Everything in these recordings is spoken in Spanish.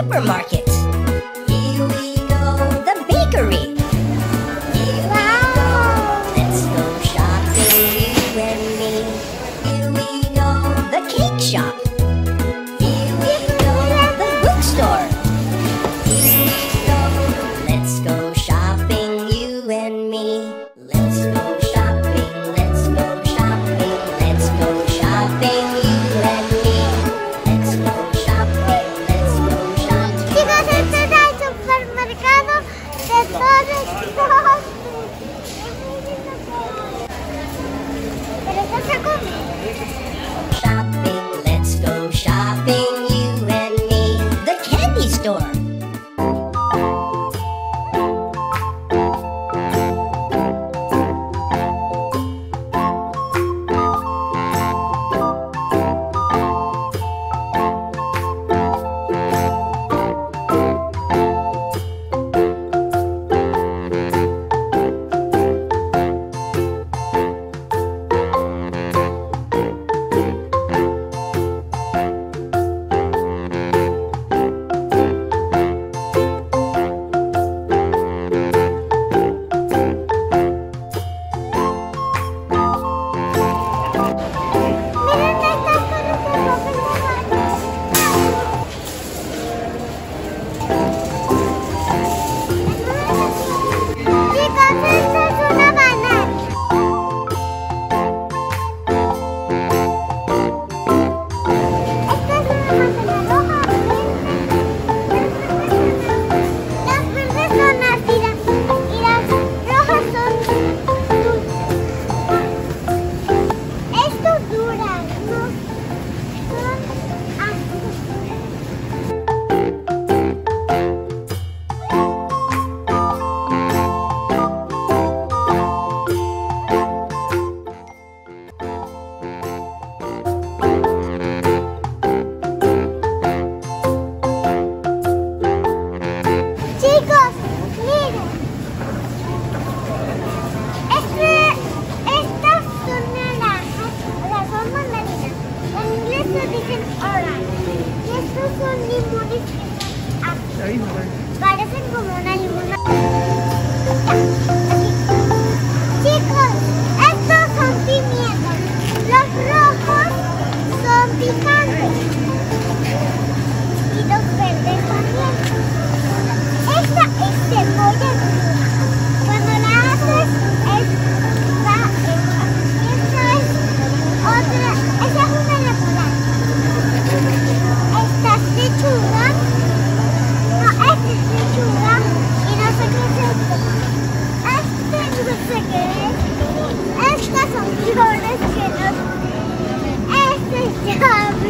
supermarket. Aí vai. Yeah.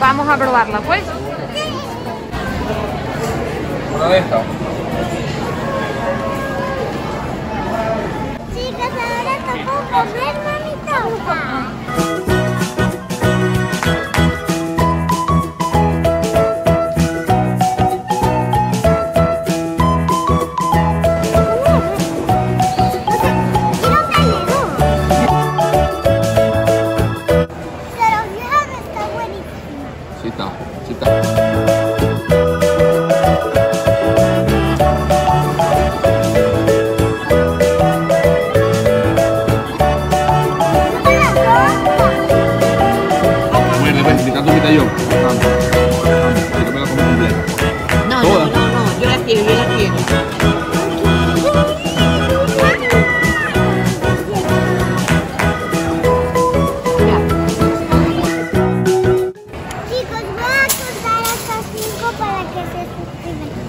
Vamos a probarla, pues. Una de estas. Chicas, ahora toco comer, mamita. yo. No, no, no, no, yo la quiero, yo la quiero. Chicos, voy a contar hasta 5 para que se suscriban.